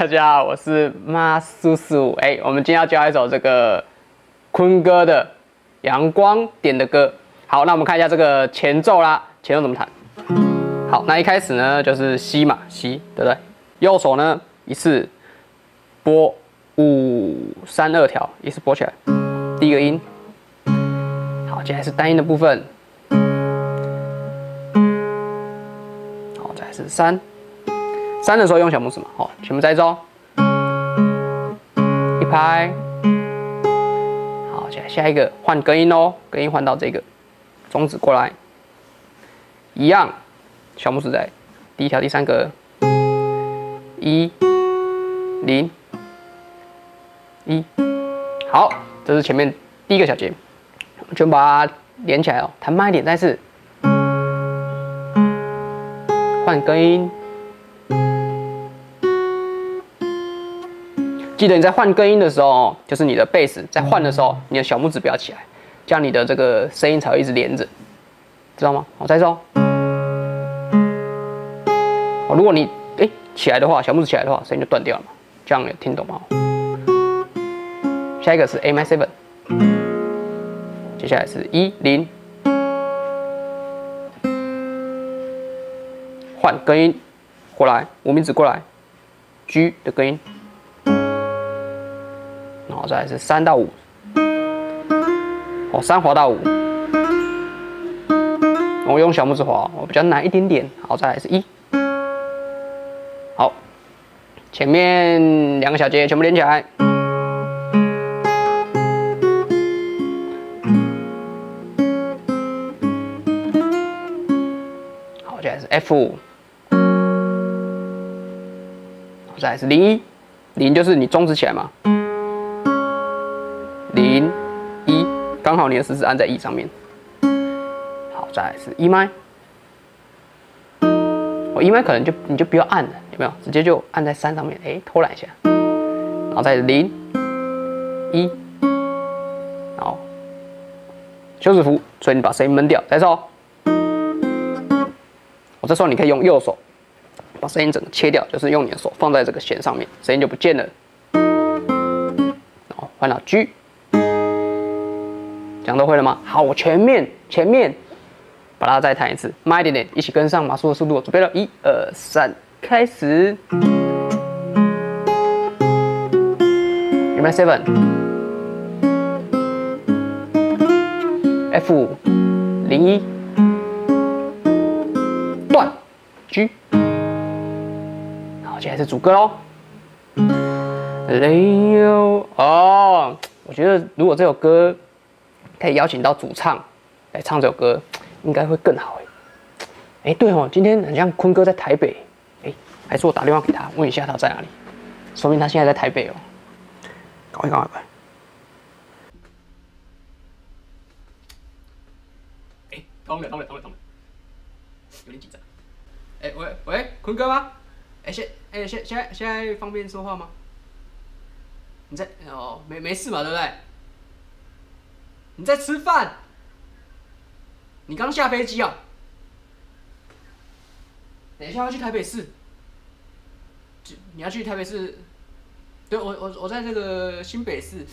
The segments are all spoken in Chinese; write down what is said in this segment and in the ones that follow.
大家好，我是妈叔叔。哎，我们今天要教一首这个坤哥的《阳光》点的歌。好，那我们看一下这个前奏啦，前奏怎么弹？好，那一开始呢就是西嘛西，对不对？右手呢一次拨五三二条，一次拨起来，第一个音。好，接下来是单音的部分。好，再来是三。三的时候用小拇指嘛，好，全部摘走，一拍，好，下下一个换隔音哦，隔音换到这个，中指过来，一样，小拇指在第一条第三个，一零一，好，这是前面第一个小节，全部连起来哦，弹慢一点再次，换隔音。记得你在换根音的时候，就是你的贝斯在换的时候，你的小拇指不要起来，这样你的这个声音才会一直连着，知道吗？我再说，哦，如果你哎起来的话，小拇指起来的话，声音就断掉了，这样听懂吗？下一个是 A m i seven，接下来是一零，换根音，过来，无名指过来，G 的根音。好，再来是三到五，哦，三滑到五，我用小拇指滑，我比较难一点点。好，再来是一，好，前面两个小节全部连起来。好，再来是 F 五，再来是零一，零就是你终止起来嘛。好，你食指按在 E 上面。好，再来一次 E 麦，我 E 麦可能就你就不要按了，有没有？直接就按在三上面，哎，偷懒一下。然后再零一，然后休止符。所以你把声音闷掉。再手。我这时候你可以用右手把声音整个切掉，就是用你的手放在这个弦上面，声音就不见了。然后换到 G。讲都会了吗？好，我全面，全面，把它再弹一次，慢一点，一起跟上马苏的速度，准备了一二三，开始 e e v n f 0 1断，G，然后接下来是主歌喽，雷欧哦，我觉得如果这首歌。可以邀请到主唱来唱这首歌，应该会更好哎。哎，对哦，今天好像坤哥在台北，哎，还是我打电话给他问一下他在哪里，说明他现在在台北哦。搞一搞，话哎，通了，通了，通了，通了，有点紧张。哎，喂喂，坤哥吗？哎，现哎现现在，现在方便说话吗？你在哦，没没事嘛，对不对？你在吃饭？你刚下飞机啊？等一下要去台北市，你要去台北市，对我我我在这个新北市，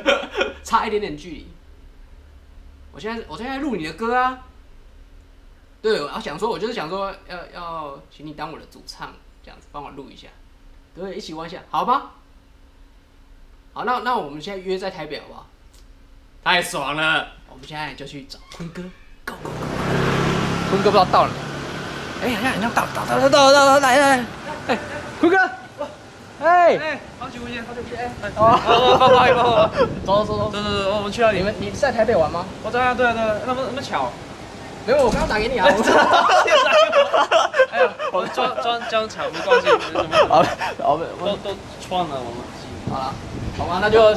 差一点点距离。我现在我现在录你的歌啊，对我要想说，我就是想说，要要请你当我的主唱，这样子帮我录一下，对，一起玩一下，好吧？好，那那我们现在约在台北好不好？太爽了！我们现在就去找坤哥，Go！Go Go！坤哥不知道到了，哎，好像好像到到到到到到来了，哎，坤哥，哇，哎，好久不见，好久不见，哎，好，好，好，不好意思，不好意思，走走走走走，我们去了，你们你在台北玩吗？我在啊，对啊，对啊，那么那么巧，没有，我刚刚打给你啊，哈哈哈哈哈，哎呀，我装装装巧没关系，没什么。好，没我都都串了我们，好了，好吧，那就。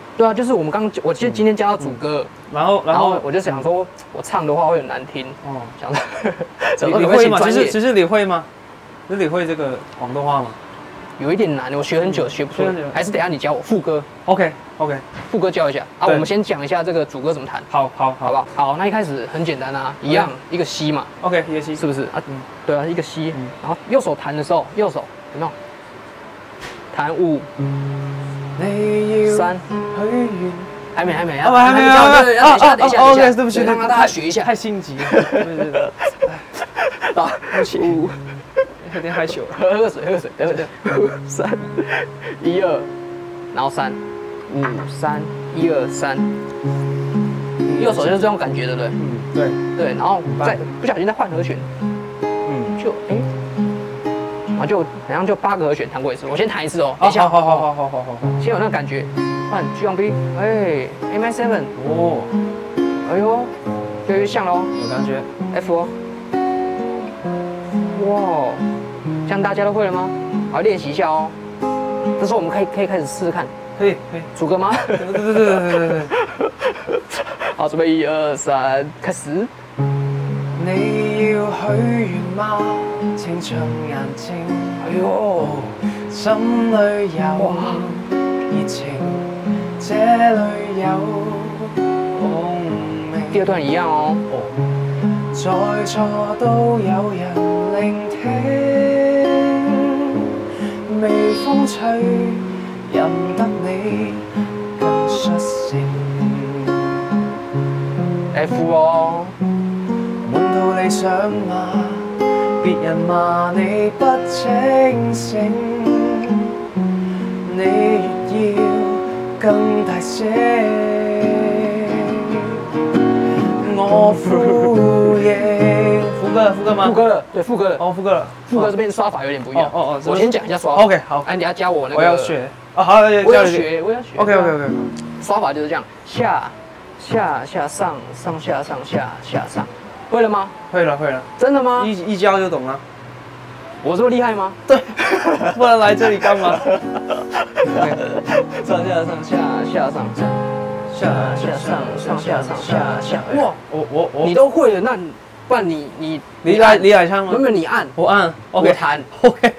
对啊，就是我们刚刚我其实今天教到主歌，然后然后我就想说我唱的话会很难听，哦，想着你会吗？其实其实你会吗？那你会这个广东话吗？有一点难，我学很久学不。出来，还是等下你教我副歌。OK OK，副歌教一下。啊，我们先讲一下这个主歌怎么弹。好好，好不好，好，那一开始很简单啊，一样一个 C 嘛。OK，一个 C 是不是啊？嗯，对啊，一个 C。然后右手弹的时候右手怎么弹五三，还没还没啊？我还没没有啊！啊啊！OK，对不起，让大家学一下，太心急。了，啊，对不起，五，有点害羞。喝喝水，喝水。等会等会三一二，然后三五三一二三，右手就是这种感觉，对不对？嗯，对对。然后再不小心再换和弦，嗯，就哎。就好像就八个和弦弹过一次，我先弹一次哦。好，好，好，好，好，好，好，先有那个感觉，换 G on B，哎，m i seven，哦，哎呦，越来越像了哦，有感觉，F 哦，哇，这样大家都会了吗？好，要练习一下哦。这时候我们可以可以开始试试看，可以，可以，主歌吗？对对对对对对 好，准备一二三，开始。你。眼里有有情？第二段一样哦。哦。在座都有人聆听，微风吹，任得你更率性。F 哦。到理想吗？别人骂你不清醒，你要更大声。我呼应，副歌副歌吗？副歌了，对副歌了。哦，副歌了。副歌这边刷法有点不一样。哦哦，我先讲一下刷。OK，好。哎，你要教我那个？我要学。啊，好，我要学，我要学。OK OK OK。刷法就是这样：下下下上，上下上下下上。会了吗？会了，会了。真的吗？一一教就懂了。我这么厉害吗？对，不然来这里干嘛？上下上下下上下下上上下上下下。哇，我我我，你都会了，那不然你你你来你来唱吗？有没有你按？我按，我弹。OK，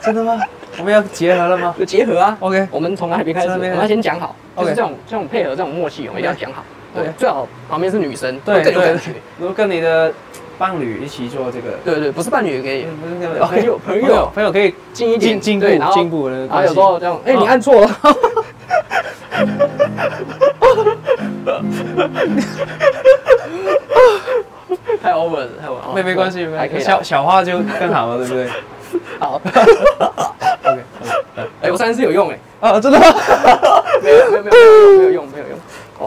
真的吗？我们要结合了吗？结合啊。OK，我们从哪里开始？我先讲好，就是这种这种配合这种默契，我们一定要讲好。对，最好旁边是女生。对感觉。如果跟你的伴侣一起做这个，对对，不是伴侣也可以，朋友朋友朋友可以进一进进步，进步的然后有时候这样，哎，你按错了。太 over 了，太 over 了，没没关系，没关系，小小花就更好了，对不对？好，OK。哎，我三次有用哎，啊，真的吗？没有没有没有没有用没有用。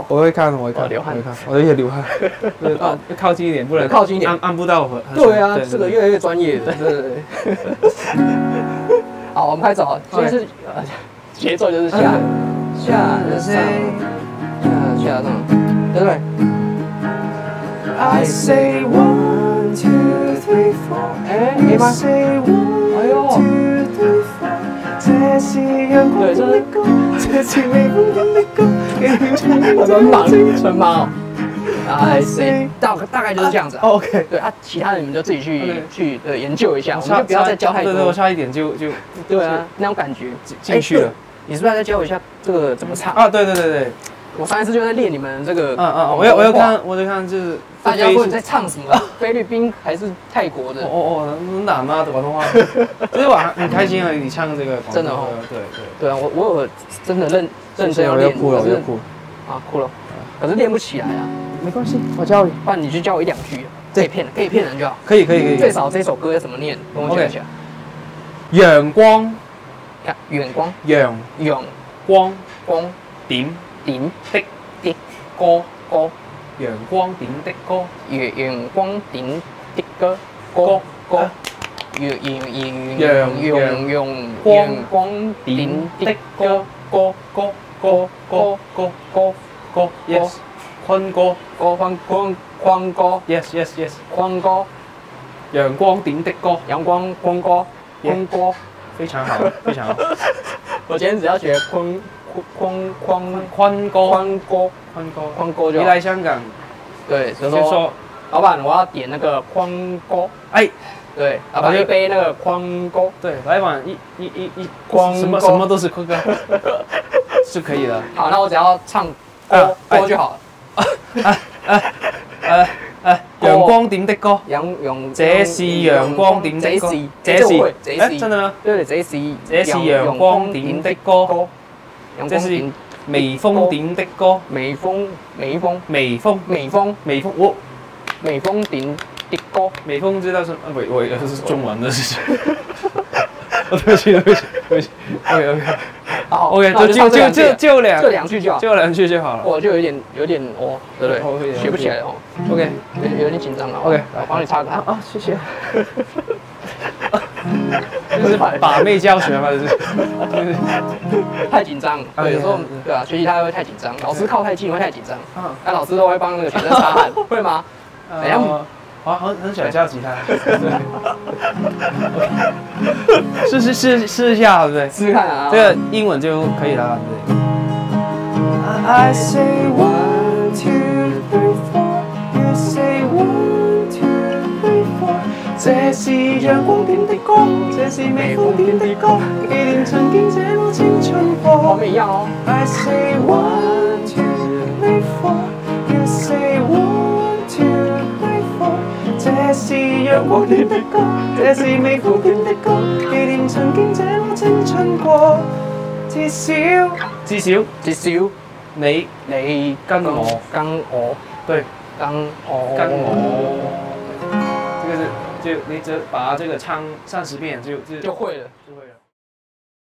我会看，我会看，我会看，我就越流汗。对，靠近一点，不能靠近一点，按按不到。对啊，这个越来越专业。对 对对。好，我们拍走，就是节奏就是下下上下上，对不对？i say one two four，three 哎，没吗？哎呦。对，这是我们盲，纯盲。I see，大概大概就是这样子。OK，对啊，其他的你们就自己去去呃研究一下，我们就不要再教太多。对对，我差一点就就对啊，那种感觉进去了。你是不是要再教我一下这个怎么唱啊？对对对对。我上一次就在练你们这个，嗯嗯，我要我要看我要看就是大家问在唱什么，菲律宾还是泰国的？哦哦，哪妈的普通话，就是晚上很开心啊！你唱这个真的哦，对对对啊，我我有真的认认真练，不要哭了要哭啊，哭了，可是练不起来啊，没关系，我教你，不然你就教我一两句，可以骗，可以骗人就好，可以可以，最少这首歌要怎么念，跟我讲一下，阳光，阳光，阳阳光光顶。点的歌歌，阳光点的歌，月阳光点的歌歌歌，阳阳阳阳阳光，阳光点的歌歌歌歌歌歌歌歌，yes，坤哥，哥坤光坤哥，yes yes yes，坤哥，阳光点的歌，阳光坤哥，坤哥，非常好，非常好，我今天只要学坤。宽宽宽哥，宽哥，宽哥，宽哥就。你来香港，对，就说，老板，我要点那个宽哥。哎，对，老板一杯那个宽哥。对，来一碗一、一、一、一宽什么什么都是宽哥，是可以的。好，那我只要唱歌，歌就好。哎哎哎哎，阳光点的歌，阳阳，这是阳光点的歌，这是这是，哎真的吗？这这是这是阳光点的歌。这是美风顶的歌，美风，美风，美风，美风，美风，我、美风顶的歌，美风知道是，我我也是中文的事情。对不起对不起对不起，OK OK，好 OK，就就就就两这两句就好，就两句就好了，我就有点有点哦，对不对？学不起来哦，OK，有有点紧张了。o k 我帮你擦擦啊谢谢。就是把把妹教学嘛，就是，太紧张。对，有时候对啊，学习他会太紧张，老师靠太近会太紧张。嗯，那老师都会帮那个学生擦汗，会吗？哎呀，我我很很喜欢教吉他。试试试试一下，好不对？试试看啊。这个英文就可以了，对。是阳光点的歌，这是微风点的歌，纪念曾经这么青春过。我未哦。I say one two three f o u r you say one two three four。这是阳光点的歌，这是微风点的歌，纪念曾经这么青春过。至少，至少，至少，你你跟我跟我对，跟我跟我。就你只把这个唱三十遍，就就就会了，就会了。